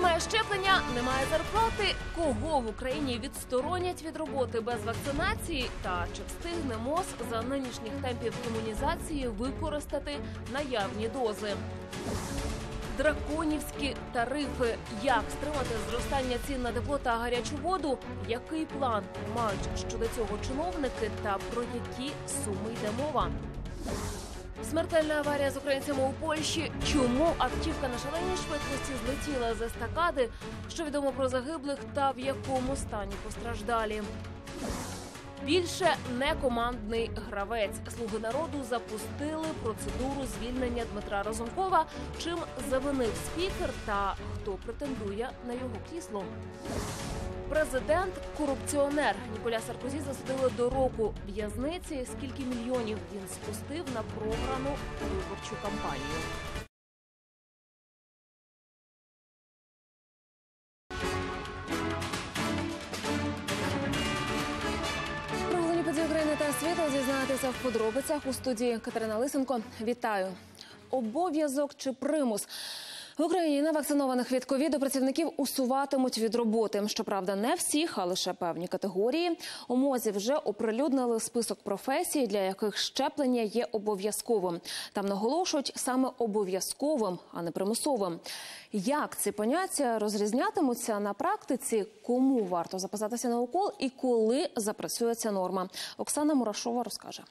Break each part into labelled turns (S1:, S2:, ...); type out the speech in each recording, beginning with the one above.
S1: Немає щеплення, немає зарплати. Кого в Україні відсторонять від роботи без вакцинації? Та чи встигне МОЗ за нинішніх темпів імунізації використати наявні дози? Драконівські тарифи. Як стримати зростання цін на тепло та гарячу воду? Який план мають щодо цього чиновники та про які суми йде мова? Смертельна аварія з українцями у Польщі. Чому автівка на шаленій швидкості злетіла з естакади? Що відомо про загиблих та в якому стані постраждалі? Більше не командний гравець. Слуги народу запустили процедуру звільнення Дмитра Разумкова. Чим завинив спікер та хто претендує на його крісло? Президент корупціонер Ніколя Саркозі засудили до року в'язниці. Скільки мільйонів він спустив на програну виборчу кампанію? України та світу зізнатися в подробицях у студії Катерина Лисенко. Вітаю. Обов'язок чи примус. В Україні невакцинованих від ковіду працівників усуватимуть від роботи. Щоправда, не всіх, а лише певні категорії. У мозі вже оприлюднили список професій, для яких щеплення є обов'язковим. Там наголошують саме обов'язковим, а не примусовим. Як ці поняття розрізнятимуться на практиці? Кому варто записатися на укол і коли запрацює ця норма? Оксана Мурашова розкаже.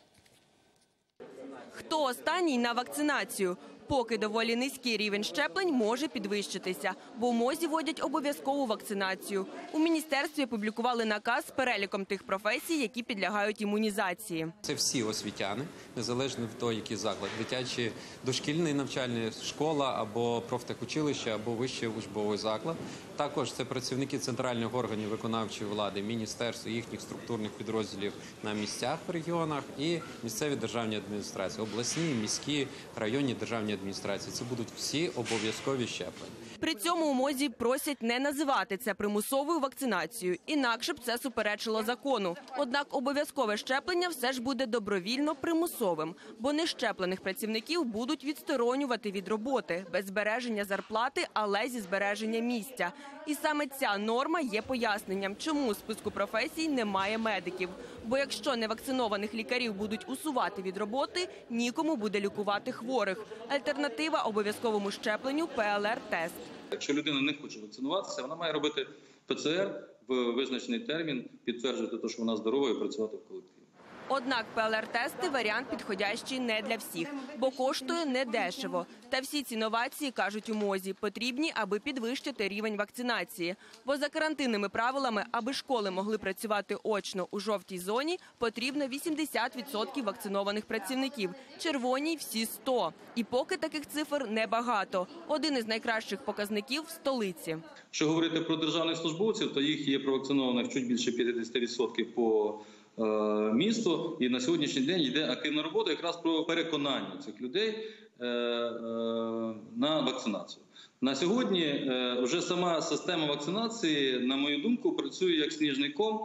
S2: Хто останній на вакцинацію? Поки доволі низький рівень щеплень може підвищитися, бо в МОЗі вводять обов'язкову вакцинацію. У міністерстві опублікували наказ з переліком тих професій, які підлягають імунізації.
S3: Це всі освітяни, незалежно від того, який заклад, дитячий дошкільний навчальний школа або профтехучилище, або вищий учбовий заклад. Також це працівники центральних органів виконавчої влади, міністерств, їхніх структурних підрозділів на місцях в регіонах і місцеві державні адміністрації, обласні, міські, районні державні адміністрації. Це будуть всі обов'язкові щеплення.
S2: При цьому у МОЗі просять не називати це примусовою вакцинацією, інакше б це суперечило закону. Однак обов'язкове щеплення все ж буде добровільно примусовим, бо нещеплених працівників будуть відсторонювати від роботи без збереження зарплати, але зі збереження місця. І саме ця норма є поясненням, чому у списку професій немає медиків. Бо якщо невакцинованих лікарів будуть усувати від роботи, нікому буде лікувати хворих. Альтернатива обов'язковому щепленню ПЛР-тест.
S4: Якщо людина не хоче вакцинуватися, вона має робити ПЦР в визначений термін, підтверджувати що вона здорова і працювати в колективі.
S2: Однак ПЛР-тести варіант підходящий не для всіх, бо коштує недешево. Та всі ці новації кажуть у мозі потрібні, аби підвищити рівень вакцинації. Бо за карантинними правилами, аби школи могли працювати очно у жовтій зоні, потрібно 80% вакцинованих працівників. Червоній всі 100. І поки таких цифр небагато. Один із найкращих показників в столиці.
S4: Якщо говорити про державних службовців, то їх є провакцинованих чуть більше 50% по е, місту. І на сьогоднішній день йде активна робота якраз про переконання цих людей е, е, на вакцинацію. На сьогодні вже сама система вакцинації, на мою думку, працює як сніжний ком.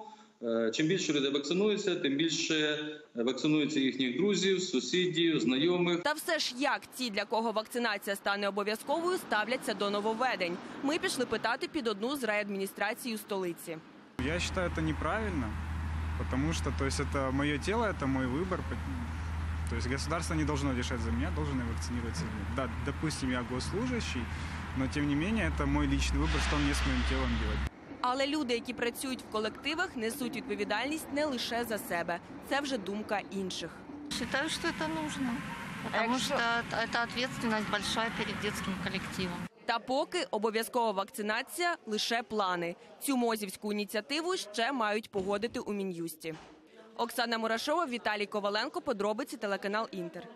S4: Чим більше людей вакцинується, тим більше вакцинується їхніх друзів, сусідів, знайомих.
S2: Та все ж як ті, для кого вакцинація стане обов'язковою, ставляться до нововведень. Ми пішли питати під одну з райадміністрацій у столиці.
S5: Я считаю это неправильно, потому что, то есть, это мое тело, это мой выбор. То есть государство не должно решать за меня, должен я вакцинироваться. или нет. Да, допустим, я госслужащий, но тем не менее это мой личный выбор, что мне с моим телом делать.
S2: Але люди, які працюють в колективах, несуть відповідальність не лише за себе. Це вже думка інших.
S6: Считаю, что это нужно. Потому что это ответственность большая перед детским коллективом.
S2: Та поки обов'язкова вакцинація лише плани. Цю мозівську ініціативу ще мають погодити у мін'юсті. Оксана Мурашова, Віталій Коваленко. Подробиці телеканал Інтер.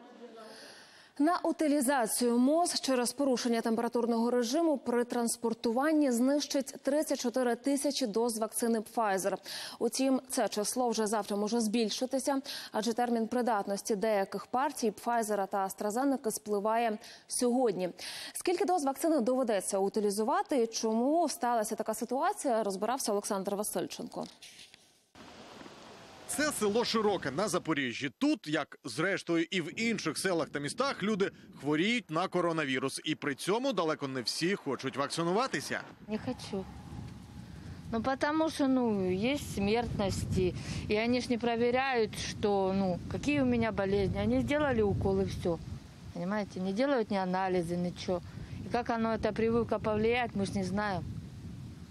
S1: На утилізацію МОЗ через порушення температурного режиму при транспортуванні знищить 34 тисячі доз вакцини Pfizer. Утім, це число вже завтра може збільшитися, адже термін придатності деяких партій Pfizer та AstraZeneca спливає сьогодні. Скільки доз вакцини доведеться утилізувати? і Чому сталася така ситуація? Розбирався Олександр Васильченко.
S7: Це село Широке на Запоріжжі. Тут, як зрештою і в інших селах та містах, люди хворіють на коронавірус, і при цьому далеко не всі хочуть вакцинуватися.
S6: Не хочу. Ну, потому что, ну, есть смертности. И они ж не проверяют, что, ну, какие у меня болезни. Они сделали укол и все. Понимаете? Не делают ни анализы, ничего. И как оно это привыкло повлиять, мы ж не знаем.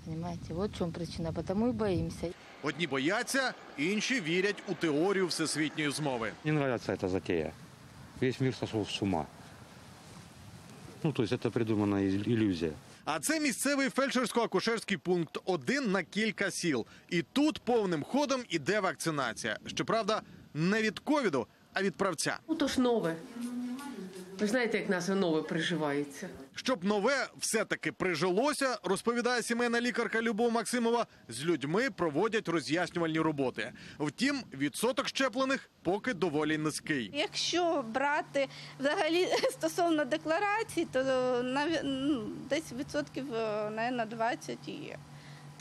S6: Понимаете? Вот в чем причина. Потому и боимся.
S7: Одні бояться, інші вірять у теорію всесвітньої змови.
S8: Не нравится эта затея. Весь мир сошел с ума. Ну, то есть это придуманная ил- иллюзия.
S7: А це місцевий фельдшерсько-акушерський пункт один на кілька сіл. І тут повним ходом іде вакцинація. Щоправда, не від ковіду, а від правця.
S9: Ну то ж нове. Ви знаєте, як наше нове приживається.
S7: Щоб нове все-таки прижилося, розповідає сімейна лікарка Любов Максимова, з людьми проводять роз'яснювальні роботи. Втім, відсоток щеплених поки доволі низький.
S10: Якщо брати взагалі стосовно декларацій, то навіть ну, десь відсотків на наверно, 20 є.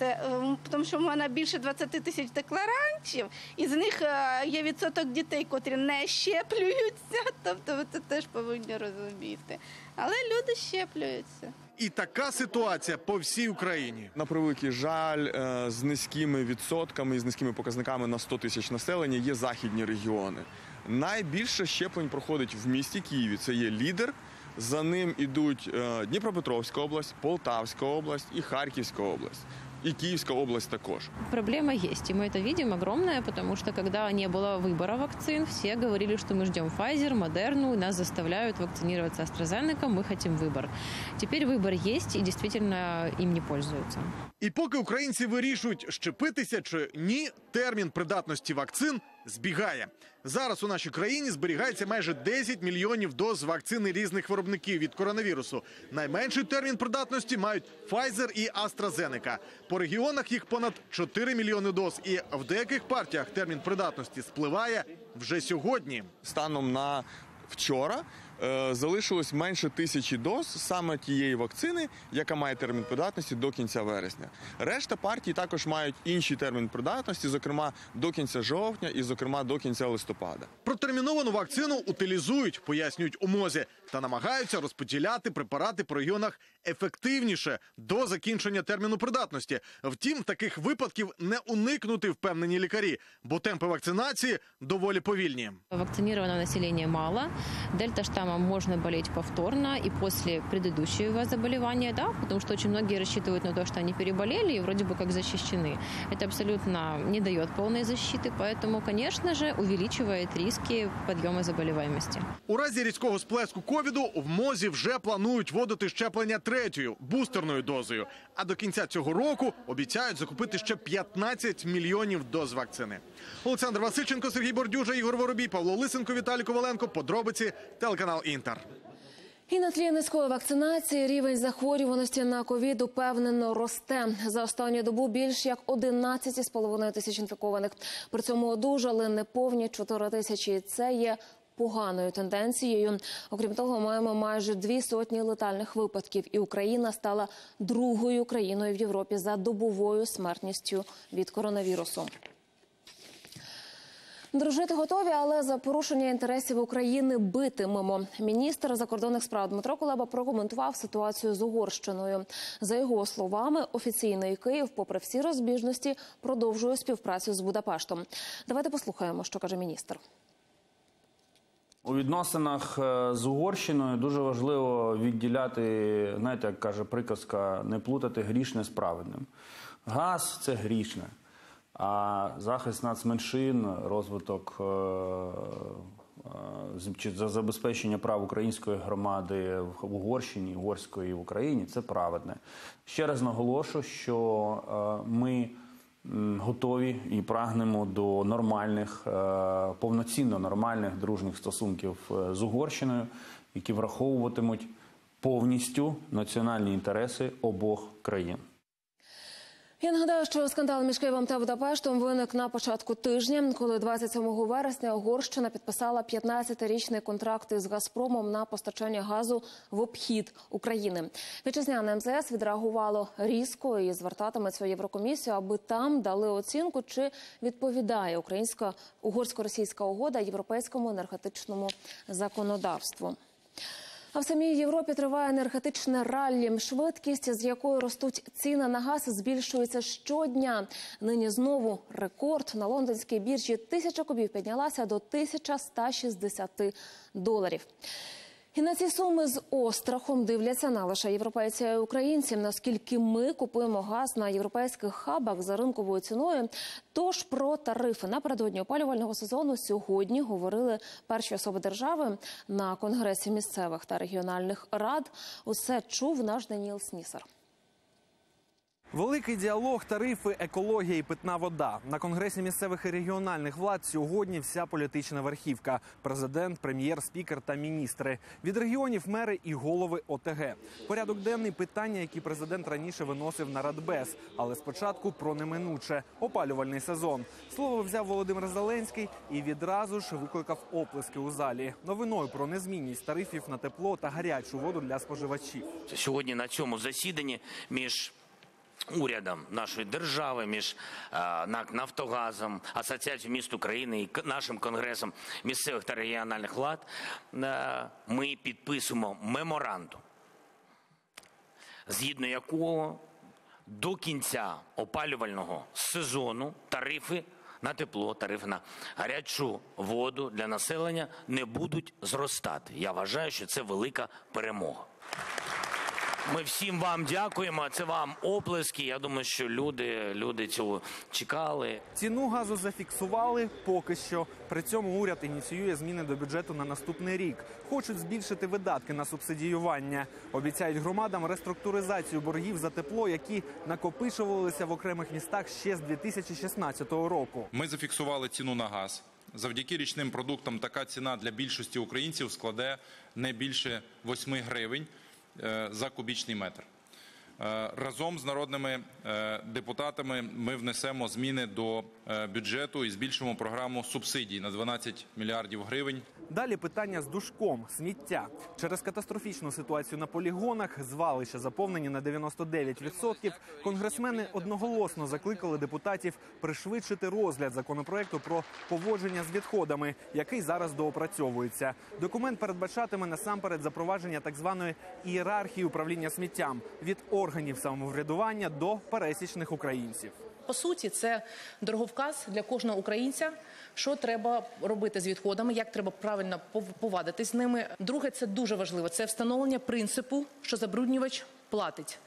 S10: Е, тому що в мене більше 20 тисяч декларантів, і з них е, є відсоток дітей, котрі не щеплюються. Тобто ви це теж повинні розуміти. Але люди щеплюються.
S7: І така ситуація по всій Україні.
S11: На превеликий жаль, е, з низькими відсотками і з низькими показниками на 100 тисяч населення є західні регіони. Найбільше щеплень проходить в місті Києві. Це є лідер. За ним ідуть Дніпропетровська область, Полтавська область і Харківська область І Київська область також.
S12: Проблема есть, и мы это видим огромная, потому что когда не было выбора вакцин, все говорили, что мы ждем Pfizer, Модерну, и нас заставляют вакцинироваться AstraZeneca, мы хотим выбор. Теперь выбор есть, и действительно им не пользуются.
S7: І поки українці вирішують, щепитися чи ні, термін придатності вакцин збігає. Зараз у нашій країні зберігається майже 10 мільйонів доз вакцини різних виробників від коронавірусу. Найменший термін придатності мають Pfizer і AstraZeneca. По регіонах їх понад 4 мільйони доз. І в деяких партіях термін придатності спливає вже сьогодні.
S11: Станом на вчора залишилось менше тисячі доз саме тієї вакцини, яка має термін придатності до кінця вересня. Решта партій також мають інший термін придатності, зокрема до кінця жовтня і, зокрема, до кінця листопада.
S7: Протерміновану вакцину утилізують, пояснюють у мозі, та намагаються розподіляти препарати по регіонах ефективніше до закінчення терміну придатності. Втім, таких випадків не уникнути впевнені лікарі, бо темпи вакцинації доволі повільні.
S12: Вакцинированного населения мало. Дельта-штаммом можно болеть повторно и после предыдущего заболевания, да, потому что очень многие рассчитывают на то, что они переболели и вроде бы как защищены. Это абсолютно не дает полной защиты, поэтому, конечно же, увеличивает риски подъема заболеваемости.
S7: У разі різкого сплеску ковіду в мозі вже планують вводити щеплення третьою бустерною дозою. А до кінця цього року обіцяють закупити ще 15 мільйонів доз вакцини. Олександр Васильченко, Сергій Бордюжа, Ігор Воробій, Павло Лисенко, Віталій Коваленко. Подробиці телеканал Інтер.
S1: І на тлі низької вакцинації рівень захворюваності на ковід упевнено росте. За останню добу більш як 11,5 тисяч інфікованих. При цьому одужали неповні 4 тисячі. Це є поганою тенденцією. Окрім того, маємо майже дві сотні летальних випадків, і Україна стала другою країною в Європі за добовою смертністю від коронавірусу. Дружити готові, але за порушення інтересів України битимемо. Міністр закордонних справ Дмитро Кулеба прокоментував ситуацію з Угорщиною. За його словами, офіційний Київ, попри всі розбіжності, продовжує співпрацю з Будапештом. Давайте послухаємо, що каже міністр.
S13: У відносинах е, з Угорщиною дуже важливо відділяти, знаєте, як каже приказка, не плутати грішне з праведним. Газ це грішне, а захист нацменшин, розвиток е, е, чи забезпечення прав української громади в Угорщині, угорської в Україні це праведне. Ще раз наголошу, що ми готові і прагнемо до нормальних, е, повноцінно нормальних дружніх стосунків е, з Угорщиною, які враховуватимуть повністю національні інтереси обох країн.
S1: Я нагадаю, що скандал між Києвом та Будапештом виник на початку тижня, коли 27 вересня Угорщина підписала 15-річний контракт із Газпромом на постачання газу в обхід України. Вітчизняне МЗС відреагувало різко і звертатиметься у Єврокомісію, аби там дали оцінку, чи відповідає українська угорсько-російська угода європейському енергетичному законодавству. А в самій Європі триває енергетичне раллі. Швидкість, з якою ростуть ціни на газ, збільшується щодня. Нині знову рекорд на лондонській біржі. Тисяча кубів піднялася до 1160 доларів. І на ці суми з острахом дивляться не лише європейці, а й українці. Наскільки ми купуємо газ на європейських хабах за ринковою ціною. Тож про тарифи напередодні опалювального сезону сьогодні говорили перші особи держави на конгресі місцевих та регіональних рад. Усе чув наш Даніл Снісар.
S14: Великий діалог, тарифи, екологія і питна вода на конгресі місцевих і регіональних влад. Сьогодні вся політична верхівка: президент, прем'єр, спікер та міністри від регіонів, мери і голови ОТГ. Порядок денний питання, які президент раніше виносив на Радбез. Але спочатку про неминуче опалювальний сезон. Слово взяв Володимир Зеленський і відразу ж викликав оплески у залі. Новиною про незмінність тарифів на тепло та гарячу воду для споживачів.
S15: Сьогодні на цьому засіданні між урядом нашої держави, між НАК Нафтогазом, Асоціацією міст України і нашим конгресом місцевих та регіональних влад е, ми підписуємо меморандум, згідно якого до кінця опалювального сезону тарифи на тепло, тарифи на гарячу воду для населення не будуть зростати. Я вважаю, що це велика перемога. Ми всім вам дякуємо. Це вам оплески. Я думаю, що люди, люди цього чекали.
S14: Ціну газу зафіксували поки що. При цьому уряд ініціює зміни до бюджету на наступний рік. Хочуть збільшити видатки на субсидіювання. Обіцяють громадам реструктуризацію боргів за тепло, які накопичувалися в окремих містах ще з 2016 року.
S16: Ми зафіксували ціну на газ. Завдяки річним продуктам така ціна для більшості українців складе не більше 8 гривень за кубічний метр. Е, Разом з народними е, депутатами ми внесемо зміни до е, бюджету і збільшимо програму субсидій на 12 мільярдів гривень.
S14: Далі питання з душком сміття через катастрофічну ситуацію на полігонах. Звалища заповнені на 99%. Конгресмени одноголосно закликали депутатів пришвидшити розгляд законопроекту про поводження з відходами, який зараз доопрацьовується. Документ передбачатиме насамперед запровадження так званої ієрархії управління сміттям від органів самоврядування до пересічних українців.
S17: По суті, це дороговказ для кожного українця, що треба робити з відходами, як треба правильно пов- повадитись з ними. Друге, це дуже важливо. Це встановлення принципу, що забруднювач платить.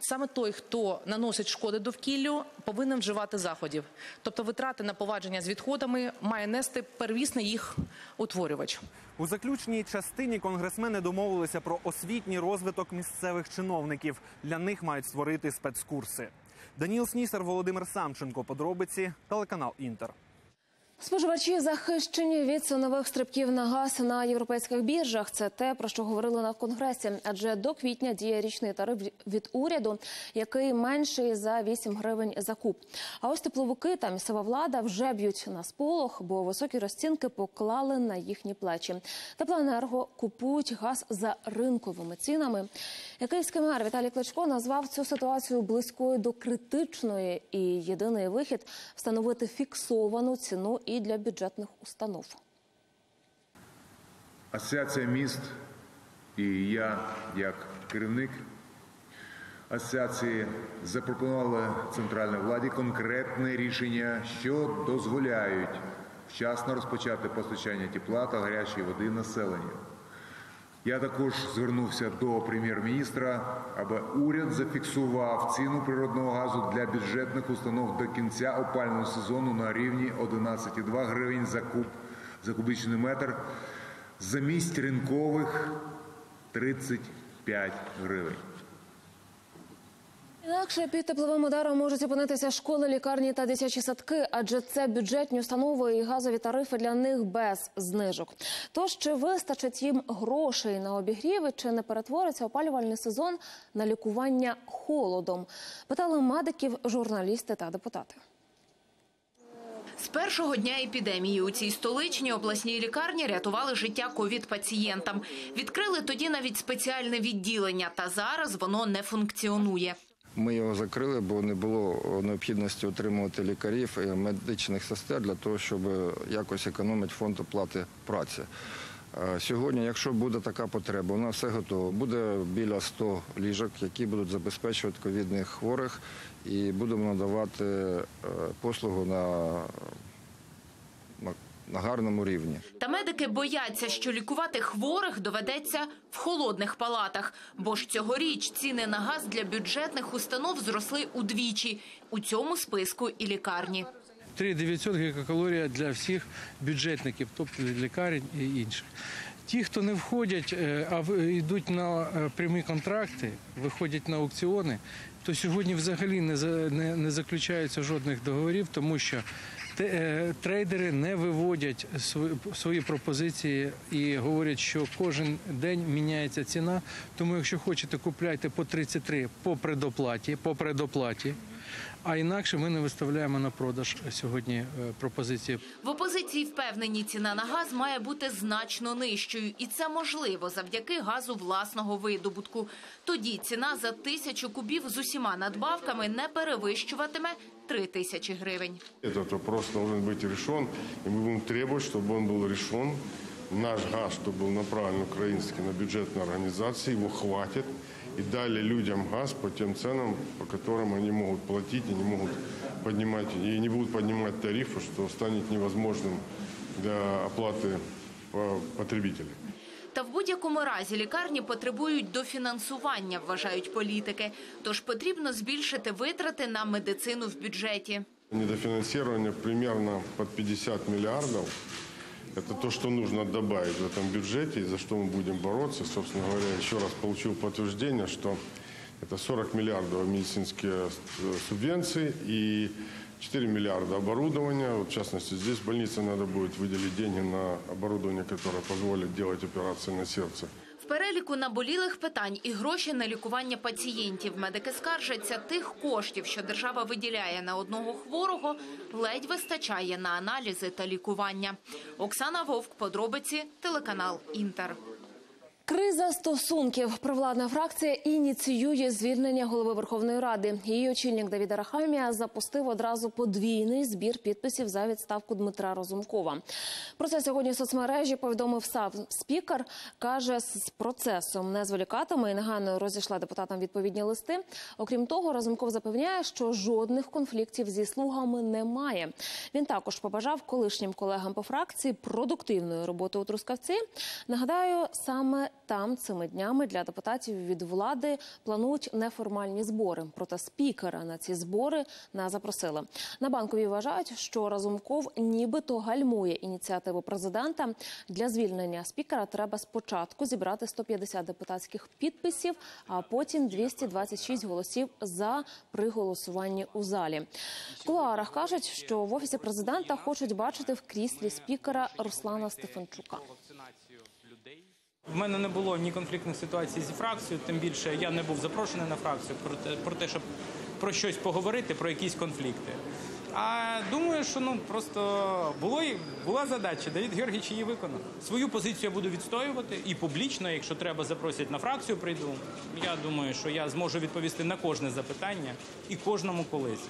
S17: Саме той, хто наносить шкоди довкіллю, повинен вживати заходів. Тобто витрати на повадження з відходами має нести первісний їх утворювач.
S14: У заключній частині конгресмени домовилися про освітній розвиток місцевих чиновників. Для них мають створити спецкурси. Даніл Снісер, Володимир Самченко. Подробиці телеканал Інтер.
S1: Споживачі захищені від цінових стрибків на газ на європейських біржах. Це те, про що говорили на конгресі. Адже до квітня діє річний тариф від уряду, який менший за 8 гривень за куб. А ось тепловики та місцева влада вже б'ють на сполох, бо високі розцінки поклали на їхні плечі. Теплоенерго купують газ за ринковими цінами. Київський мер Віталій Кличко назвав цю ситуацію близькою до критичної, і єдиний вихід встановити фіксовану ціну і для бюджетних установ.
S18: Асоціація міст і я, як керівник асоціації, запропонували центральній владі конкретне рішення, що дозволяють вчасно розпочати постачання тепла та гарячої води населенню. Я також звернувся до прем'єр-міністра, аби уряд зафіксував ціну природного газу для бюджетних установ до кінця опального сезону на рівні 11,2 гривень за куб за кубічний метр замість ринкових 35 гривень.
S1: Інакше під тепловим ударом можуть опинитися школи, лікарні та дитячі садки, адже це бюджетні установи і газові тарифи для них без знижок. Тож чи вистачить їм грошей на обігріви, чи не перетвориться опалювальний сезон на лікування холодом? Питали медиків, журналісти та депутати.
S19: З першого дня епідемії у цій столичній обласній лікарні рятували життя ковід-пацієнтам. Відкрили тоді навіть спеціальне відділення, та зараз воно не функціонує.
S20: Ми його закрили, бо не було необхідності отримувати лікарів і медичних сестер для того, щоб якось економити фонд оплати праці. Е, Сьогодні, якщо буде така потреба, у нас все готово. Буде біля 100 ліжок, які будуть забезпечувати ковідних хворих, і будемо надавати е, послугу на, на, гарному рівні.
S19: Та медики бояться, що лікувати хворих доведеться в холодних палатах. Бо ж цьогоріч ціни на газ для бюджетних установ зросли удвічі. У цьому списку і лікарні.
S21: 3900 гігакалорія для всіх бюджетників, тобто для лікарень і інших. Ті, хто не входять, е, а в- йдуть на е, прямі контракти, виходять на аукціони, то сьогодні взагалі не, не, не заключаються жодних договорів, тому що трейдери не виводять свої, свої пропозиції і говорять, що кожен день міняється ціна. Тому, якщо хочете, купляйте по 33 по предоплаті, по предоплаті. А інакше ми не виставляємо на продаж сьогодні е, пропозиції.
S19: В опозиції впевнені, ціна на газ має бути значно нижчою, і це можливо завдяки газу власного видобутку. Тоді ціна за тисячу кубів з усіма надбавками не перевищуватиме три тисячі гривень.
S22: Этот вопрос должен быть решен, и мы будем требовать, чтобы он был решен. Наш газ, что был направлен украинский на бюджетные организации, его хватит. И дали людям газ по тем ценам, по которым они могут платить и не могут поднимать, и не будут поднимать тарифы, что станет невозможным для оплаты по- потребителей.
S19: Та в будь-якому разі лікарні потребують дофінансування, вважають політики. Тож потрібно збільшити витрати на медицину в бюджеті.
S22: Недофинансирование примерно под 50 миллиардов. Это то, что нужно добавить в этом бюджете, и за что мы будем бороться. Собственно говоря, еще раз получил подтверждение, что это 40 миллиардов медицинские э, субвенции и 4 миллиарда оборудования. Вот, в частности, здесь в больнице надо будет выделить деньги на оборудование, которое позволит делать операции на сердце.
S19: Переліку наболілих питань і гроші на лікування пацієнтів. Медики скаржаться, тих коштів, що держава виділяє на одного хворого, ледь вистачає на аналізи та лікування. Оксана Вовк, подробиці, телеканал Інтер.
S1: Криза стосунків. Провладна фракція ініціює звільнення голови Верховної Ради. Її очільник Давід Арахамія запустив одразу подвійний збір підписів за відставку Дмитра Розумкова. Про це сьогодні в соцмережі повідомив сам спікер. каже, з процесом не зволікатиме і негайно розійшла депутатам відповідні листи. Окрім того, Разумков запевняє, що жодних конфліктів зі слугами немає. Він також побажав колишнім колегам по фракції продуктивної роботи у Трускавці. Нагадаю, саме там цими днями для депутатів від влади планують неформальні збори. Проте спікера на ці збори не запросили. На банковій вважають, що Разумков нібито гальмує ініціативу президента. Для звільнення спікера треба спочатку зібрати 150 депутатських підписів, а потім 226 голосів за при голосуванні у залі. В кулуарах кажуть, що в офісі президента хочуть бачити в кріслі спікера Руслана Стефанчука.
S23: В мене не було ні конфліктних ситуацій зі фракцією, тим більше я не був запрошений на фракцію про те, щоб про щось поговорити, про якісь конфлікти. А думаю, що ну просто було була задача. Давід Георгійович її виконав. Свою позицію я буду відстоювати і публічно, якщо треба, запросять на фракцію, прийду. Я думаю, що я зможу відповісти на кожне запитання і кожному колись.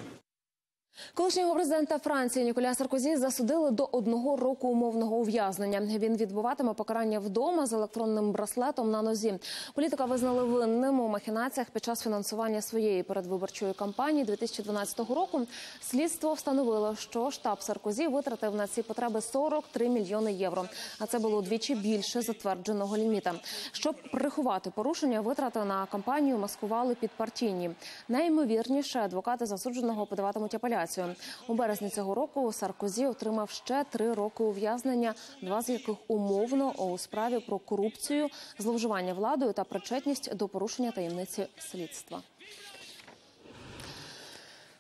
S1: Колишнього президента Франції Ніколя Саркозі засудили до одного року умовного ув'язнення. Він відбуватиме покарання вдома з електронним браслетом на нозі. Політика визнали винним у махінаціях під час фінансування своєї передвиборчої кампанії 2012 року. Слідство встановило, що штаб Саркозі витратив на ці потреби 43 мільйони євро. А це було удвічі більше затвердженого ліміта. Щоб приховати порушення, витрати на кампанію маскували під партійні. Найімовірніше адвокати засудженого подаватимуть апеляцію. У березні цього року Саркозі отримав ще три роки ув'язнення, два з яких умовно у справі про корупцію, зловживання владою та причетність до порушення таємниці слідства.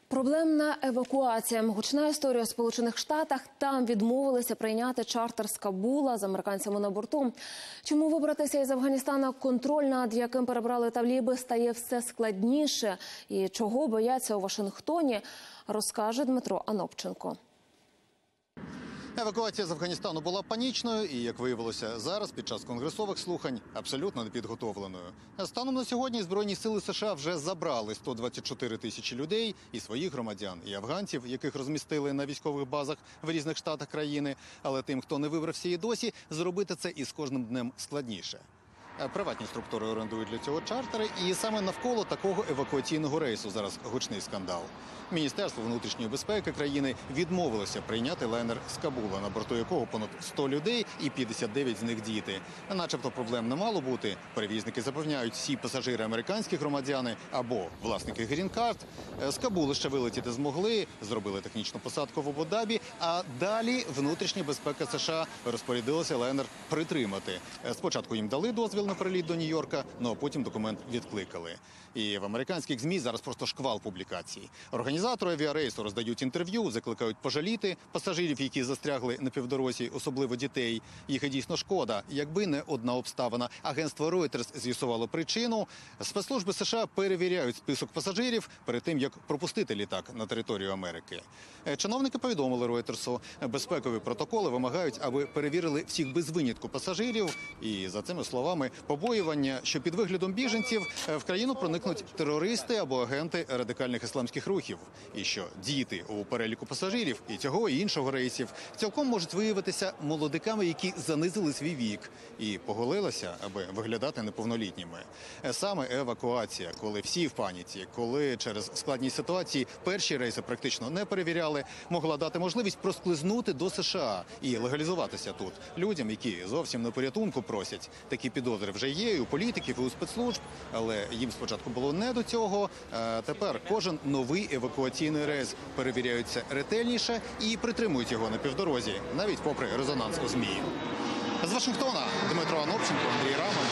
S1: Проблемна евакуація. Гучна історія у Сполучених Штатах. Там відмовилися прийняти чартер з Кабула з американцями на борту. Чому вибратися із Афганістана контроль над яким перебрали таліби стає все складніше, і чого бояться у Вашингтоні, розкаже Дмитро Анопченко.
S24: Евакуація з Афганістану була панічною і, як виявилося, зараз під час конгресових слухань абсолютно непідготовленою. Станом на сьогодні збройні сили США вже забрали 124 тисячі людей і своїх громадян, і афганців, яких розмістили на військових базах в різних штатах країни. Але тим, хто не вибрався і досі, зробити це із кожним днем складніше. Е, Приватні структури орендують для цього чартери, і саме навколо такого евакуаційного рейсу зараз гучний скандал. Міністерство внутрішньої безпеки країни відмовилося прийняти лайнер з Кабула, на борту якого понад 100 людей і 59 з них діти. Начебто проблем не мало бути. Перевізники запевняють, всі пасажири американські громадяни або власники грін-карт Е, з Кабула ще вилетіти змогли, зробили технічну посадку в Абу-Дабі, А далі внутрішня безпека США розпорядилася лайнер притримати. Е, Спочатку їм дали дозвіл на приліт до Нью-Йорка, ну а потім документ відкликали. І в американських змі зараз просто шквал публікацій. Організатори авіарейсу роздають інтерв'ю, закликають пожаліти пасажирів, які застрягли на півдорозі, особливо дітей. Їх і дійсно шкода, якби не одна обставина. Агентство Reuters з'ясувало причину. Спецслужби США перевіряють список пасажирів перед тим, як пропустити літак на територію Америки. Е, Чиновники повідомили Ройтерсу, безпекові протоколи вимагають, аби перевірили всіх без винятку пасажирів. І за цими словами, побоювання, що під виглядом біженців е, в країну проникнуть терористи або агенти радикальних ісламських рухів, і що діти у переліку пасажирів і цього і іншого рейсів цілком можуть виявитися молодиками, які занизили свій вік і поголилися, аби виглядати неповнолітніми. Саме евакуація, коли всі в паніці, коли через складні ситуації перші рейси практично не перевіряли, могла дати можливість просклизнути до США і легалізуватися тут людям, які зовсім не порятунку просять. Такі підозри вже є у політиків, і у спецслужб, але їм спочатку було не до цього. Тепер кожен новий евакуаційний рейс перевіряються ретельніше і притримують його на півдорозі, навіть попри резонанс у змі. З Вашингтона Дмитро Анопченко, Андрій Раман.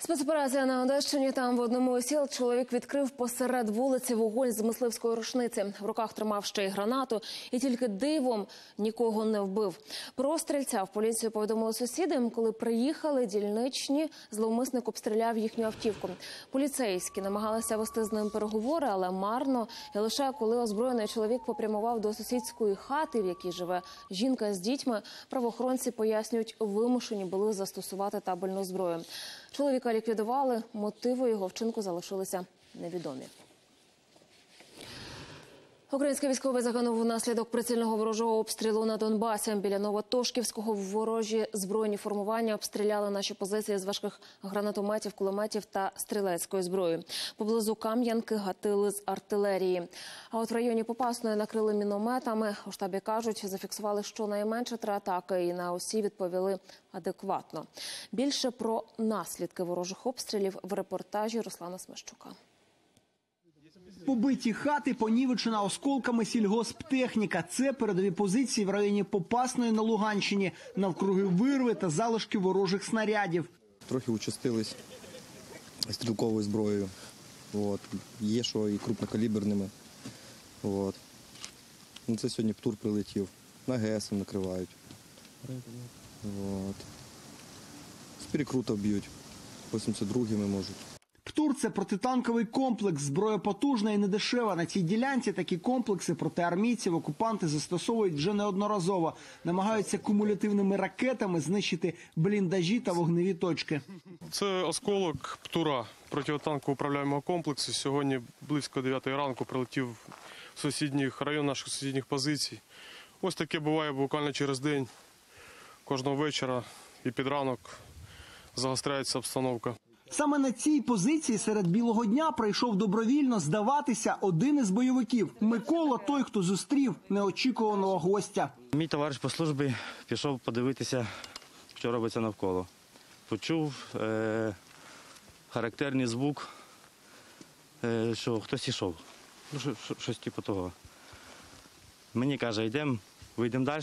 S1: Спецоперація на Одещині. Там в одному сіл чоловік відкрив посеред вулиці вогонь з мисливської рушниці. В руках тримав ще й гранату, і тільки дивом нікого не вбив. Про стрільця в поліцію повідомили сусіди. Коли приїхали дільничні, зловмисник обстріляв їхню автівку. Поліцейські намагалися вести з ним переговори, але марно. І лише коли озброєний чоловік попрямував до сусідської хати, в якій живе жінка з дітьми, правоохоронці пояснюють, вимушені були застосувати табельну зброю. Чоловіка ліквідували, мотиви його вчинку залишилися невідомі. Український військовий загинув внаслідок прицільного ворожого обстрілу на Донбасі. Біля Новотошківського ворожі збройні формування обстріляли наші позиції з важких гранатометів, кулеметів та стрілецької зброї. Поблизу Кам'янки гатили з артилерії. А от в районі Попасної накрили мінометами. У штабі кажуть, зафіксували щонайменше три атаки і на усі відповіли адекватно. Більше про наслідки ворожих обстрілів в репортажі Руслана Смещука.
S25: Побиті хати, понівечена осколками сільгосптехніка. Це передові позиції в районі Попасної на Луганщині, навкруги вирви та залишки ворожих снарядів.
S26: Трохи участились стрілковою зброєю. От. Є що і крупнокаліберними. От. Ну, це сьогодні птур прилетів. На ГС накривають. От. З перекрутів б'ють. 82-ми можуть.
S25: Птур це протитанковий комплекс, зброя потужна і недешева. На цій ділянці такі комплекси проти армійців окупанти застосовують вже неодноразово. Намагаються кумулятивними ракетами знищити бліндажі та вогневі точки.
S27: Це осколок птура протитанкового управляємого комплексу. Сьогодні близько 9 ранку прилетів в сусідніх район наших сусідніх позицій. Ось таке буває буквально через день, кожного вечора і під ранок загостряється обстановка.
S25: Саме на цій позиції серед білого дня прийшов добровільно здаватися один із бойовиків. Микола, той, хто зустрів неочікуваного гостя.
S28: Мій товариш по службі пішов подивитися, що робиться навколо. Почув е- характерний звук, е- що хтось ішов. Ну, що- що- щось типу того. Мені каже, йдемо, вийдемо далі,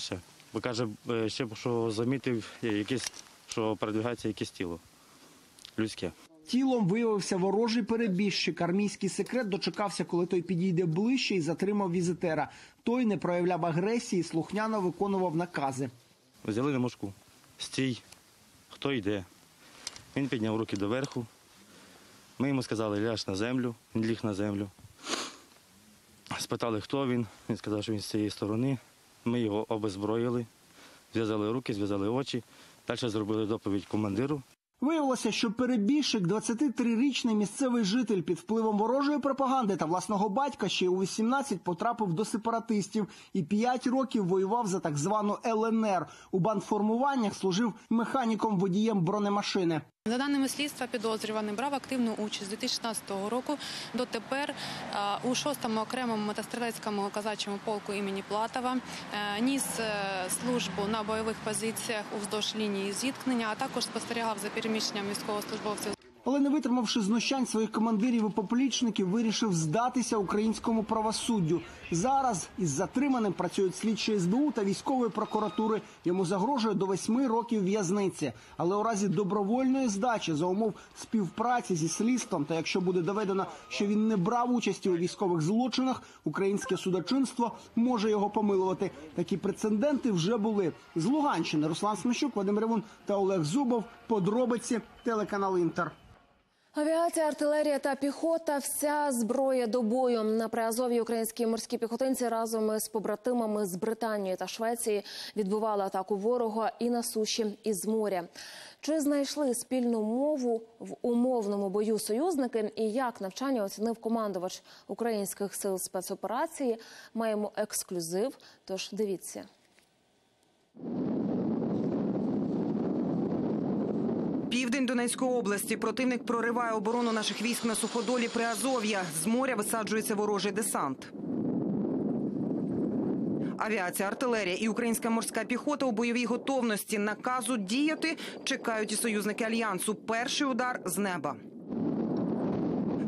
S28: бо каже, е, ще що замітив е, якесь, що передвигається якесь тіло людське.
S25: Тілом виявився ворожий перебіжчик. Армійський секрет дочекався, коли той підійде ближче і затримав візитера. Той не проявляв агресії, слухняно виконував накази.
S28: Взяли на мошку. Стій, хто йде. Він підняв руки доверху. Ми йому сказали, ляж на землю, він ліг на землю. Спитали, хто він. Він сказав, що він з цієї сторони. Ми його обезброїли, зв'язали руки, зв'язали очі. Далі зробили доповідь командиру.
S25: Виявилося, що перебіжчик, 23-річний місцевий житель під впливом ворожої пропаганди та власного батька ще у 18 потрапив до сепаратистів і 5 років воював за так звану ЛНР. У бандформуваннях служив механіком водієм бронемашини.
S29: За даними слідства, підозрюваний брав активну участь з 2016 року. Дотепер у 6-му окремому мотострілецькому казачому полку імені Платова е, ніс е, службу на бойових позиціях уздовж лінії зіткнення, а також спостерігав за переміщенням військовослужбовців
S25: Але не витримавши знущань своїх командирів і поплічників, вирішив здатися українському правосуддю. Зараз із затриманим працюють слідчі СБУ та військової прокуратури. Йому загрожує до восьми років в'язниці. Але у разі добровольної здачі за умов співпраці зі слідством, та якщо буде доведено, що він не брав участі у військових злочинах, українське судочинство може його помилувати. Такі прецеденти вже були з Луганщини. Руслан Смещук, Вадим Ревун та Олег Зубов. Подробиці телеканал Інтер.
S1: Авіація, артилерія та піхота вся зброя до бою. На Приазов'ї українські морські піхотинці разом з побратимами з Британії та Швеції відбували атаку ворога і на суші, і з моря. Чи знайшли спільну мову в умовному бою союзники? І як навчання оцінив командувач українських сил спецоперації? Маємо ексклюзив. Тож дивіться.
S30: Донецької області. Противник прориває оборону наших військ на суходолі Приазов'я. З моря висаджується ворожий десант. Авіація, артилерія і українська морська піхота у бойовій готовності наказу діяти чекають і союзники альянсу. Перший удар з неба.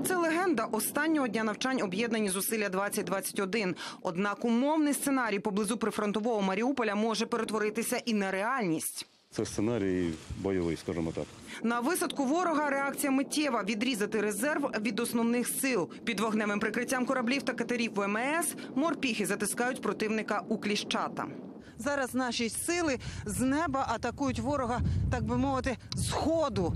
S30: Це легенда останнього дня навчань об'єднані зусилля 2021. Однак умовний сценарій поблизу прифронтового Маріуполя може перетворитися і на реальність.
S31: Це сценарій бойовий, скажімо так.
S30: На висадку ворога реакція миттєва відрізати резерв від основних сил. Під вогневим прикриттям кораблів та катерів ВМС морпіхи затискають противника у кліщата.
S32: Зараз наші сили з неба атакують ворога, так би мовити, з ходу.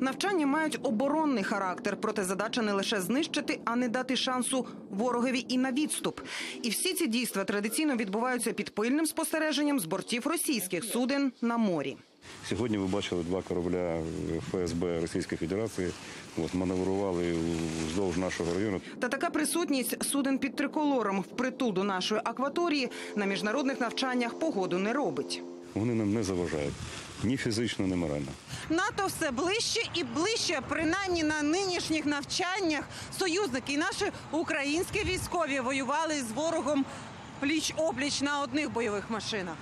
S30: Навчання мають оборонний характер, проте задача не лише знищити, а не дати шансу ворогові і на відступ. І всі ці дійства традиційно відбуваються під пильним спостереженням з бортів російських суден на морі.
S31: Сьогодні ви бачили два корабля ФСБ Російської Федерації. От маневрували вздовж нашого району.
S30: Та така присутність суден під триколором впритул до нашої акваторії на міжнародних навчаннях погоду не робить.
S31: Вони нам не заважають ні фізично, ні морально.
S32: НАТО все ближче і ближче, принаймні на нинішніх навчаннях. Союзники і наші українські військові воювали з ворогом пліч опліч на одних бойових машинах.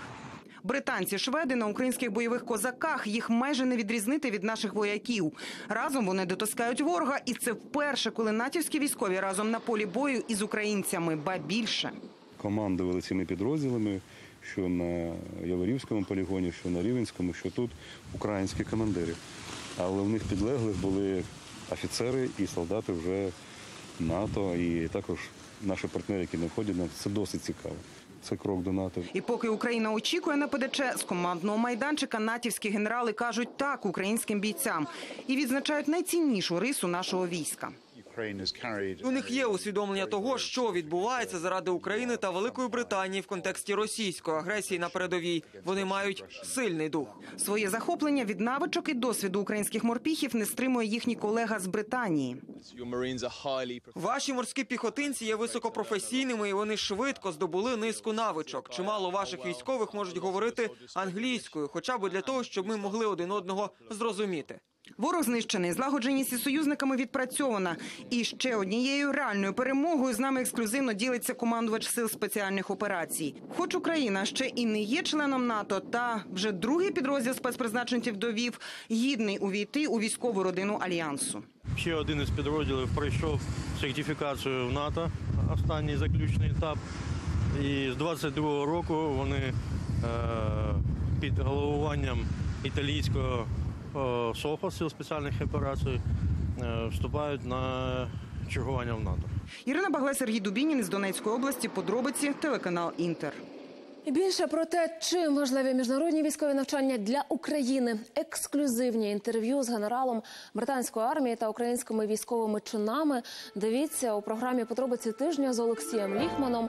S30: Британці, шведи на українських бойових козаках їх майже не відрізнити від наших вояків. Разом вони дотискають ворога, і це вперше, коли натівські військові разом на полі бою із українцями, ба більше.
S31: Командували цими підрозділами, що на Яворівському полігоні, що на Рівенському, що тут українські командири. Але в них підлеглих були офіцери і солдати вже НАТО, і також наші партнери, які не входять, нам це досить цікаво. Це крок до НАТО.
S30: І поки Україна очікує на ПДЧ, з командного майданчика натівські генерали кажуть так українським бійцям і відзначають найціннішу рису нашого війська.
S33: У них є усвідомлення того, що відбувається заради України та Великої Британії в контексті російської агресії на передовій. Вони мають сильний дух.
S30: Своє захоплення від навичок і досвіду українських морпіхів не стримує їхній колега з Британії.
S33: Ваші морські піхотинці є високопрофесійними і вони швидко здобули низку навичок. Чимало ваших військових можуть говорити англійською, хоча б для того, щоб ми могли один одного зрозуміти.
S30: Ворог знищений, злагодженість із союзниками відпрацьована. І ще однією реальною перемогою з нами ексклюзивно ділиться командувач сил спеціальних операцій. Хоч Україна ще і не є членом НАТО, та вже другий підрозділ спецпризначенців довів гідний увійти у військову родину альянсу.
S34: Ще один із підрозділів пройшов сертифікацію в НАТО, останній заключний етап. І з 22-го року вони е, під головуванням італійського СОФа сил спеціальних операцій е, вступають на чергування в НАТО.
S30: Ірина Багле, Сергій Дубінін з Донецької області. Подробиці телеканал Інтер.
S1: Більше про те, чим важливі міжнародні військові навчання для України, ексклюзивні інтерв'ю з генералом британської армії та українськими військовими чинами. Дивіться у програмі Подробиці тижня з Олексієм Ліхманом.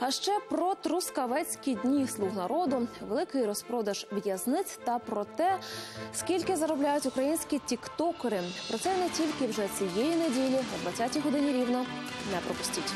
S1: А ще про трускавецькі дні слуг народу, великий розпродаж в'язниць та про те, скільки заробляють українські тіктокери. Про це не тільки вже цієї неділі, о 20-й годині рівно. Не пропустіть.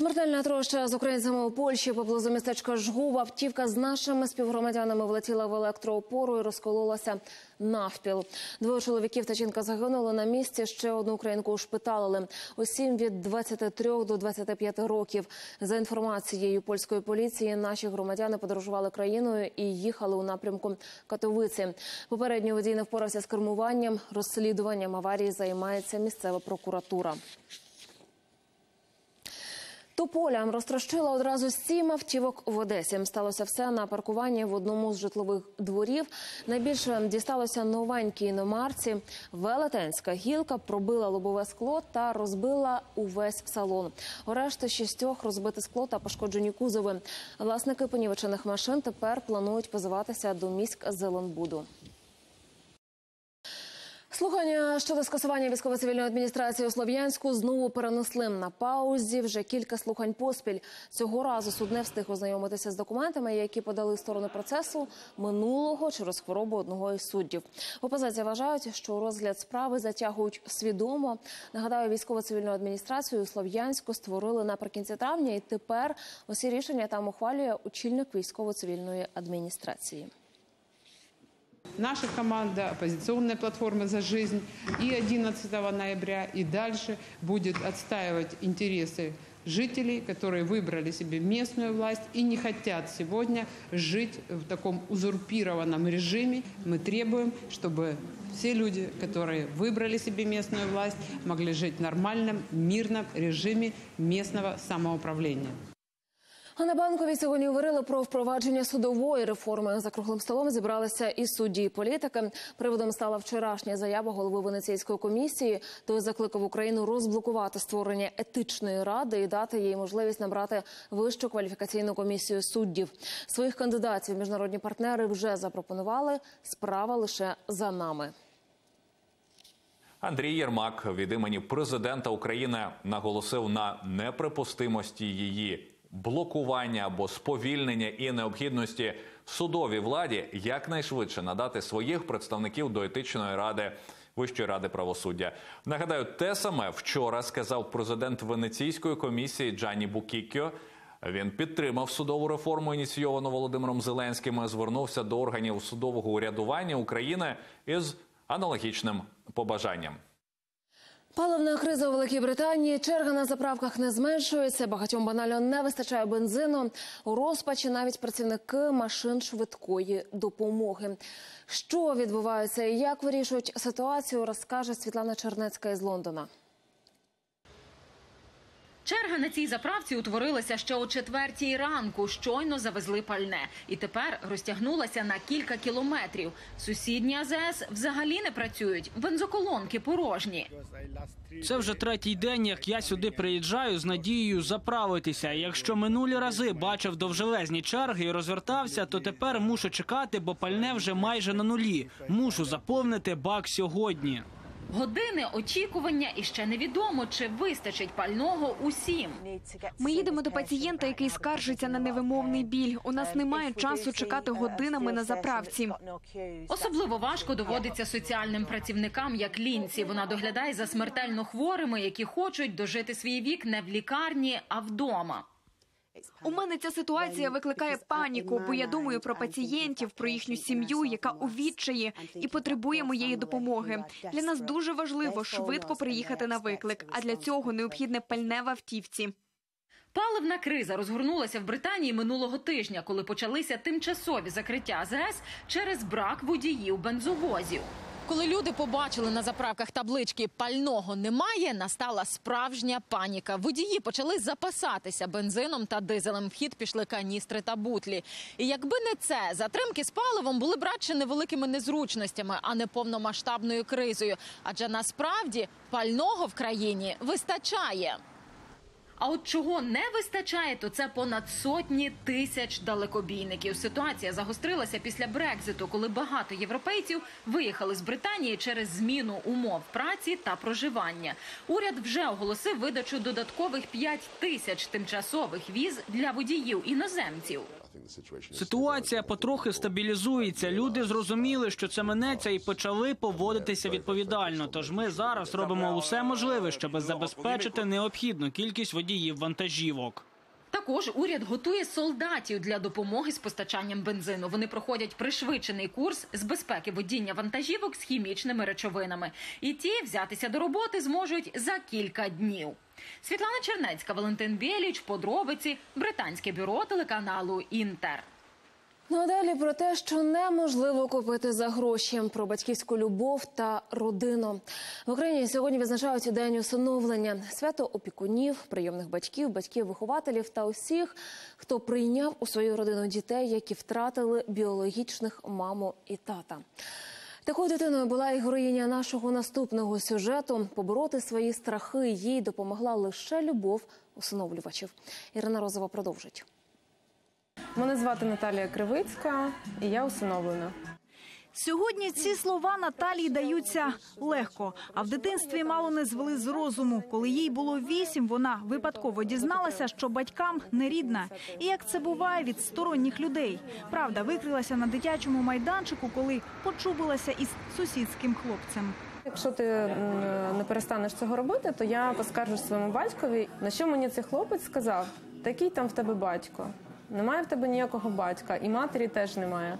S1: Смертельна троща з українцями у Польщі поблизу містечка Жгув. Автівка з нашими співгромадянами влетіла в електроопору і розкололася навпіл. Двоє чоловіків та жінка загинули на місці. Ще одну українку ушпиталили. Усім від 23 до 25 років. За інформацією польської поліції, наші громадяни подорожували країною і їхали у напрямку Катовиці. Попередньо водій не впорався з кермуванням. Розслідуванням аварії займається місцева прокуратура. Тополям розтрощила одразу сім автівок в Одесі. Сталося все на паркуванні в одному з житлових дворів. Найбільше дісталося новенькій іномарці. Велетенська гілка пробила лобове скло та розбила увесь салон. У решти шістьох розбите скло та пошкоджені кузови. Власники понівечених машин тепер планують позиватися до міськ Зеленбуду. Слухання щодо скасування військово-цивільної адміністрації у Слов'янську знову перенесли на паузі. Вже кілька слухань поспіль. Цього разу суд не встиг ознайомитися з документами, які подали сторони процесу минулого через хворобу одного із суддів. В опозиції вважають, що розгляд справи затягують свідомо. Нагадаю, військово-цивільну адміністрацію у Слов'янську створили наприкінці травня, і тепер усі рішення там ухвалює очільник військово-цивільної адміністрації.
S35: Наша команда «Оппозиционная платформа за жизнь» и 11 ноября, и дальше будет отстаивать интересы жителей, которые выбрали себе местную власть и не хотят сегодня жить в таком узурпированном режиме. Мы требуем, чтобы все люди, которые выбрали себе местную власть, могли жить в нормальном, мирном режиме местного самоуправления.
S1: А на банковій сьогодні говорили про впровадження судової реформи. За круглим столом зібралися і судді, і політики. Приводом стала вчорашня заява голови Венеційської комісії. Той закликав Україну розблокувати створення етичної ради і дати їй можливість набрати вищу кваліфікаційну комісію суддів. Своїх кандидатів міжнародні партнери вже запропонували. Справа лише за нами.
S36: Андрій Єрмак від імені президента України наголосив на неприпустимості її блокування або сповільнення і необхідності судовій владі якнайшвидше надати своїх представників до етичної ради. Вищої ради правосуддя нагадаю, те саме вчора сказав президент Венеційської комісії Джанні Букікьо. Він підтримав судову реформу, ініційовану Володимиром Зеленським. і Звернувся до органів судового урядування України із аналогічним побажанням.
S1: Паливна криза у Великій Британії. Черга на заправках не зменшується. Багатьом банально не вистачає бензину. У розпачі навіть працівники машин швидкої допомоги. Що відбувається і як вирішують ситуацію, розкаже Світлана Чернецька із Лондона.
S37: Черга на цій заправці утворилася ще о четвертій ранку. Щойно завезли пальне, і тепер розтягнулася на кілька кілометрів. Сусідні АЗС взагалі не працюють. Бензоколонки порожні.
S38: Це вже третій день, як я сюди приїжджаю з надією заправитися. Якщо минулі рази бачив довжелезні черги і розвертався, то тепер мушу чекати, бо пальне вже майже на нулі. Мушу заповнити бак сьогодні.
S37: Години очікування, і ще невідомо, чи вистачить пального усім.
S39: Ми їдемо до пацієнта, який скаржиться на невимовний біль. У нас немає часу чекати годинами на заправці.
S37: Особливо важко доводиться соціальним працівникам, як лінці. Вона доглядає за смертельно хворими, які хочуть дожити свій вік не в лікарні, а вдома.
S39: У мене ця ситуація викликає паніку, бо я думаю про пацієнтів, про їхню сім'ю, яка у відчаї і потребує моєї допомоги. Для нас дуже важливо швидко приїхати на виклик, а для цього необхідне пальне в автівці.
S37: Паливна криза розгорнулася в Британії минулого тижня, коли почалися тимчасові закриття АЗС через брак водіїв бензовозів. Коли люди побачили на заправках таблички пального немає, настала справжня паніка. Водії почали запасатися бензином та дизелем. В хід пішли каністри та бутлі. І якби не це, затримки з паливом були б радше невеликими незручностями, а не повномасштабною кризою. Адже насправді пального в країні вистачає. А от чого не вистачає, то це понад сотні тисяч далекобійників. Ситуація загострилася після Брекзиту, коли багато європейців виїхали з Британії через зміну умов праці та проживання. Уряд вже оголосив видачу додаткових 5 тисяч тимчасових віз для водіїв іноземців.
S38: Ситуація потрохи стабілізується. Люди зрозуміли, що це минеться, і почали поводитися відповідально. Тож ми зараз робимо усе можливе, щоб забезпечити необхідну кількість водіїв вантажівок.
S37: Також уряд готує солдатів для допомоги з постачанням бензину. Вони проходять пришвидшений курс з безпеки водіння вантажівок з хімічними речовинами. І ті взятися до роботи зможуть за кілька днів. Світлана Чернецька, Валентин Біліч, подробиці, британське бюро телеканалу Інтер.
S1: Ну а далі про те, що неможливо купити за гроші, про батьківську любов та родину в Україні сьогодні визначають день усиновлення, свято опікунів, прийомних батьків, батьків-вихователів та усіх, хто прийняв у свою родину дітей, які втратили біологічних маму і тата. Такою дитиною була і героїня нашого наступного сюжету. Побороти свої страхи їй допомогла лише любов усиновлювачів. Ірина Розова продовжить.
S40: Мене звати Наталія Кривицька, і я усиновлена.
S41: Сьогодні ці слова Наталії даються легко, а в дитинстві мало не звели з розуму. Коли їй було вісім, вона випадково дізналася, що батькам не рідна. І як це буває від сторонніх людей. Правда, викрилася на дитячому майданчику, коли почубилася із сусідським хлопцем.
S40: Якщо ти не перестанеш цього робити, то я поскаржу своєму батькові. На що мені цей хлопець сказав? Такий там в тебе батько. Немає в тебе ніякого батька, і матері теж немає.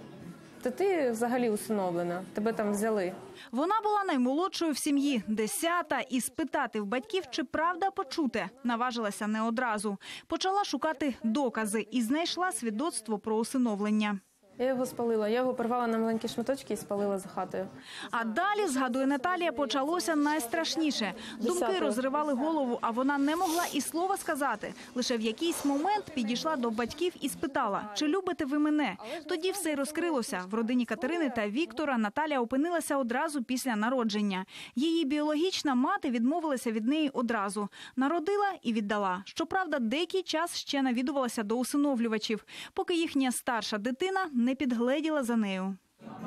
S40: То ти взагалі усиновлена, тебе там взяли.
S41: Вона була наймолодшою в сім'ї, десята, і спитати в батьків, чи правда почути, наважилася не одразу. Почала шукати докази і знайшла свідоцтво про усиновлення.
S40: Я його спалила, я його порвала на маленькі шматочки і спалила за хатою.
S41: А далі, згадує Наталія, почалося найстрашніше. Думки розривали голову, а вона не могла і слова сказати. Лише в якийсь момент підійшла до батьків і спитала, чи любите ви мене? Тоді все й розкрилося. В родині Катерини та Віктора Наталя опинилася одразу після народження. Її біологічна мати відмовилася від неї одразу. Народила і віддала. Щоправда, деякий час ще навідувалася до усиновлювачів, поки їхня старша дитина не підгледіла за нею.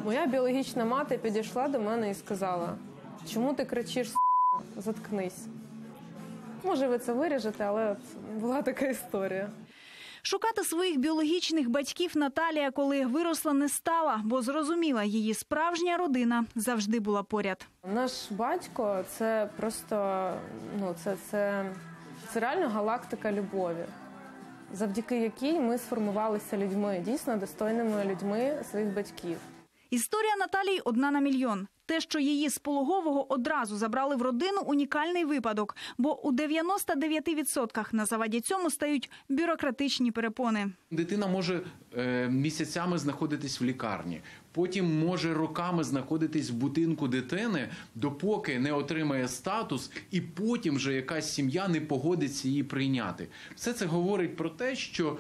S40: Моя біологічна мати підійшла до мене і сказала: чому ти кричиш «с***? заткнись? Може, ви це виріжете, але була така історія.
S41: Шукати своїх біологічних батьків Наталія, коли виросла, не стала, бо зрозуміла, її справжня родина завжди була поряд.
S40: Наш батько це просто ну це, це, це реально галактика любові, завдяки якій ми сформувалися людьми, дійсно достойними людьми своїх батьків.
S41: Історія Наталії одна на мільйон. Те, що її з пологового одразу забрали в родину, унікальний випадок. Бо у 99% на заваді цьому стають бюрократичні перепони.
S42: Дитина може е, місяцями знаходитись в лікарні, потім може роками знаходитись в будинку дитини, допоки не отримає статус, і потім вже якась сім'я не погодиться її прийняти. Все це говорить про те, що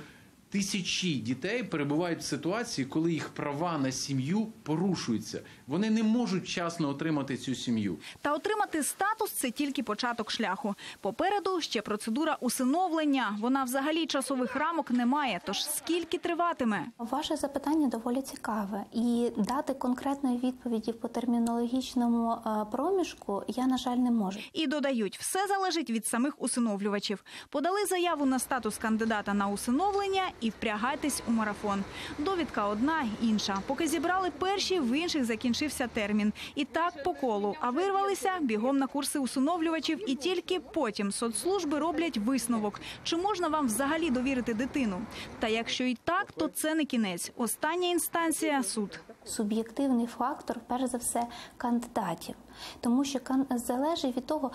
S42: тисячі дітей перебувають в ситуації, коли їх права на сім'ю порушуються. Вони не можуть вчасно отримати цю сім'ю.
S41: Та отримати статус це тільки початок шляху. Попереду ще процедура усиновлення. Вона взагалі часових рамок не має. Тож скільки триватиме?
S43: Ваше запитання доволі цікаве, і дати конкретної відповіді по термінологічному е, проміжку я, на жаль, не можу.
S41: І додають, все залежить від самих усиновлювачів. Подали заяву на статус кандидата на усиновлення і впрягайтесь у марафон. Довідка одна, інша. Поки зібрали перші, в інших закінчився термін. І так по колу. А вирвалися бігом на курси усиновлювачів, і тільки потім соцслужби роблять висновок, чи можна вам взагалі довірити дитину. Та якщо і так, то це не кінець. Остання інстанція суд.
S43: Суб'єктивний фактор, перш за все, кандидатів. Тому що залежить від того,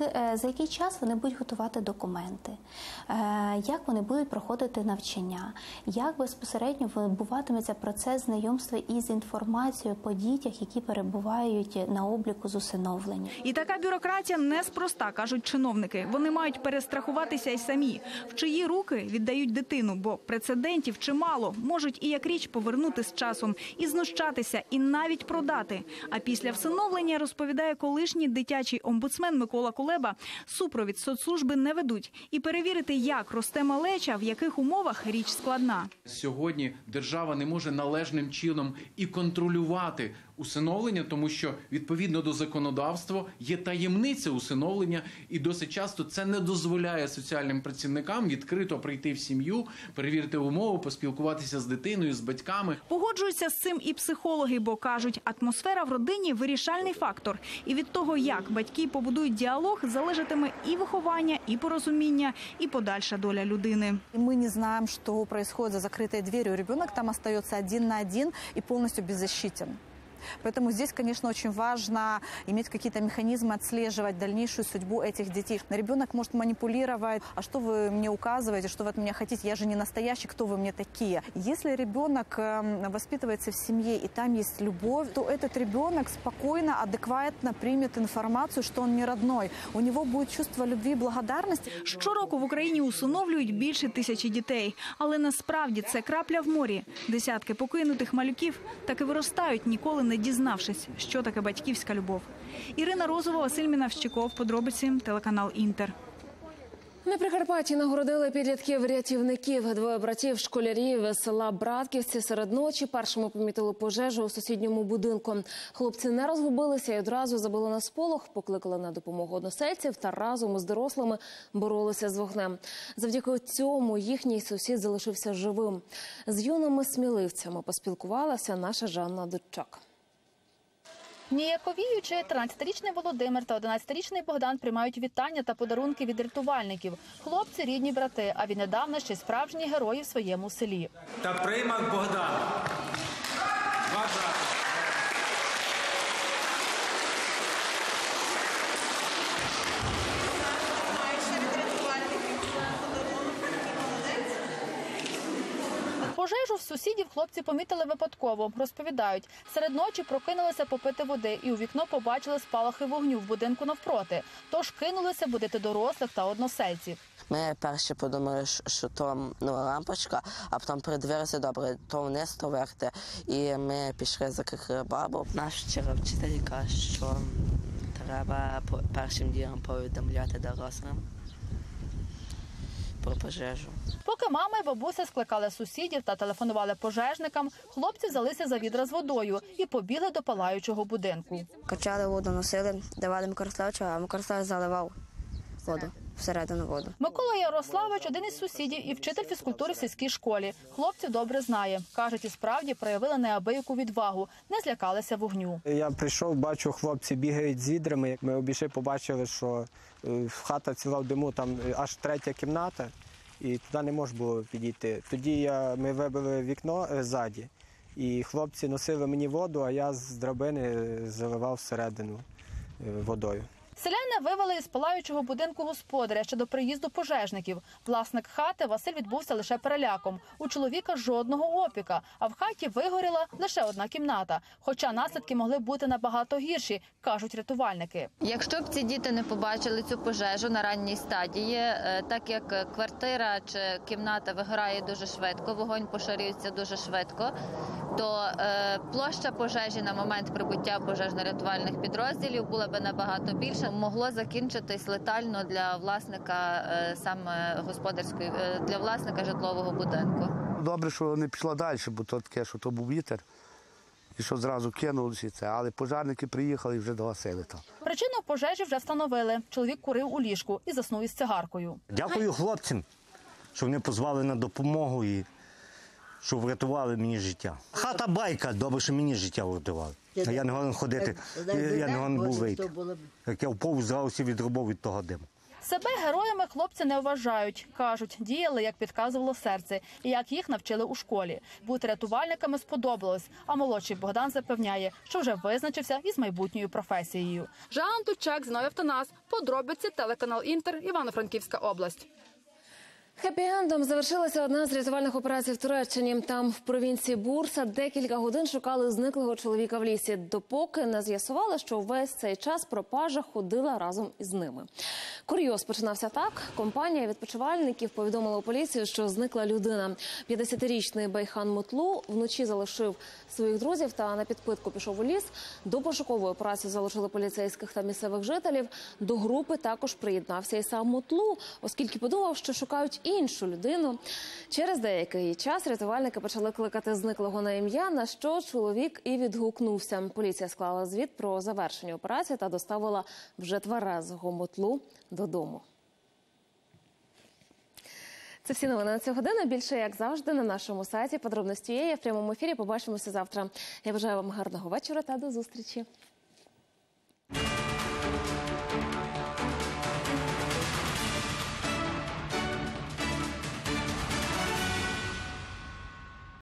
S43: е, за який час вони будуть готувати документи, е, як вони будуть проходити навчання, як безпосередньо відбуватиметься процес знайомства із інформацією по дітях, які перебувають на обліку з усиновлення.
S41: І така бюрократія неспроста, кажуть чиновники. Вони мають перестрахуватися й самі, в чиї руки віддають дитину, бо прецедентів чимало можуть і як річ повернути з часом, і знущатися, і навіть продати. А після всиновлення розповідає колишній дитячий омбудсмен Микола Кулеба, супровід соцслужби не ведуть і перевірити, як росте малеча, в яких умовах річ складна.
S42: Сьогодні держава не може належним чином і контролювати усиновлення, тому що відповідно до законодавства є таємниця усиновлення, і досить часто це не дозволяє соціальним працівникам відкрито прийти в сім'ю, перевірити умови, поспілкуватися з дитиною, з батьками.
S41: Погоджуються з цим і психологи, бо кажуть, атмосфера в родині вирішальний фактор. І від того, як батьки побудують діалог, залежатиме і виховання, і порозуміння, і подальша доля людини.
S44: И мы не знаем, что происходит за закрытой дверью. Ребенок там остается один на один и полностью беззащитен. Поэтому здесь, конечно, очень важно иметь какие-то механизмы отслеживать дальнейшую судьбу этих детей. Ребенок может манипулировать. А что вы мне указываете, что вы от меня хотите? Я же не настоящий, кто вы мне такие? Если ребенок эм, воспитывается в семье и там есть любовь, то этот ребенок спокойно, адекватно примет информацию, что он не родной. У него будет чувство любви и благодарности.
S41: Щороку в Україні усиновлюють більше тисячі дітей, але насправді це крапля в морі. Десятки покинутих малюків так і виростають, ніколи не дізнавшись, що таке батьківська любов. Ірина Розова, Василь Мінавщиков, подробиці, телеканал Інтер.
S1: На Прикарпатті нагородили підлітків рятівників. Двоє братів школярів із села Братківці серед ночі першими помітили пожежу у сусідньому будинку. Хлопці не розгубилися і одразу забили на сполох, покликали на допомогу односельців та разом із дорослими боролися з вогнем. Завдяки цьому їхній сусід залишився живим. З юними сміливцями поспілкувалася наша Жанна Дудчак.
S45: Ніяковіючи, 13-річний Володимир та 11-річний Богдан приймають вітання та подарунки від рятувальників. Хлопці рідні брати, а віднедавна ще справжні герої в своєму селі.
S46: та приймак Богдан. Два
S45: Пожежу в сусідів хлопці помітили випадково. Розповідають, серед ночі прокинулися попити води і у вікно побачили спалахи вогню в будинку навпроти. Тож кинулися будити дорослих та односельців.
S47: Ми перші подумали, що- то ну, лампочка, а потім придивилися добре, то вниз, то вверх. те. І ми пішли закрили бабу. Наш вчора вчитель каже, що треба по- першим ділом повідомляти дорослим про пожежу.
S45: Поки мама і бабуся скликали сусідів та телефонували пожежникам, хлопці взялися за відра з водою і побігли до палаючого будинку.
S48: Качали воду, носили, давали Микославчу, а Микослав заливав воду всередину воду.
S45: Микола Ярославич один із сусідів і вчитель фізкультури в сільській школі. Хлопців добре знає. Кажуть, і справді проявили неабияку відвагу, не злякалися вогню.
S49: Я прийшов, бачу, хлопці бігають з відрами. Ми обійшли, побачили, що е, хата ціла в диму, там е, аж третя кімната, і туди не можна було підійти. Тоді я, ми вибили вікно е, ззаді, і хлопці носили мені воду, а я з драбини заливав всередину водою.
S45: Селяни вивели із палаючого будинку господаря ще до приїзду пожежників. Власник хати Василь відбувся лише переляком. У чоловіка жодного опіка, а в хаті вигоріла лише одна кімната. Хоча наслідки могли бути набагато гірші, кажуть рятувальники.
S50: Якщо б ці діти не побачили цю пожежу на ранній стадії, е, так як квартира чи кімната вигорає дуже швидко, вогонь поширюється дуже швидко, то е, площа пожежі на момент прибуття пожежно-рятувальних підрозділів була би набагато більша. Могло закінчитись летально для власника е, саме господарської е, для власника житлового будинку.
S51: Добре, що не пішла далі, бо то таке, що то був вітер, і що зразу кинулося і це. Але пожарники приїхали і вже догасили там.
S45: Причину пожежі вже встановили. Чоловік курив у ліжку і заснув із цигаркою.
S52: Дякую хлопцям, що вони позвали на допомогу і що врятували мені життя. Хата байка, добре, що мені життя врятували. А я не годен ходити, я не годен був вийти. Як я впав, зразу відробив від того диму.
S45: Себе героями хлопці не вважають. кажуть, діяли як підказувало серце, і як їх навчили у школі. Бути рятувальниками сподобалось. А молодший Богдан запевняє, що вже визначився із майбутньою професією.
S53: Жан Тучак, Зіновій Автонас, подробиці, телеканал Інтер, Івано-Франківська область.
S1: Хеппі-ендом завершилася одна з рятувальних операцій в Туреччині. Там, в провінції Бурса, декілька годин шукали зниклого чоловіка в лісі, допоки не з'ясували, що весь цей час пропажа ходила разом із ними. Курйоз починався так. Компанія відпочивальників повідомила поліцію, що зникла людина. 50-річний Байхан Мутлу вночі залишив своїх друзів та на підпитку пішов у ліс. До пошукової операції залучили поліцейських та місцевих жителів. До групи також приєднався і сам Мутлу, оскільки подумав, що шукають іншу людину. Через деякий час рятувальники почали кликати зниклого на ім'я, на що чоловік і відгукнувся. Поліція склала звіт про завершення операції та доставила вже тверезого Мутлу додому. Це всі новини на цю годину. Більше як завжди на нашому сайті. Подробності є. Я в прямому ефірі. Побачимося завтра. Я бажаю вам гарного вечора та до зустрічі.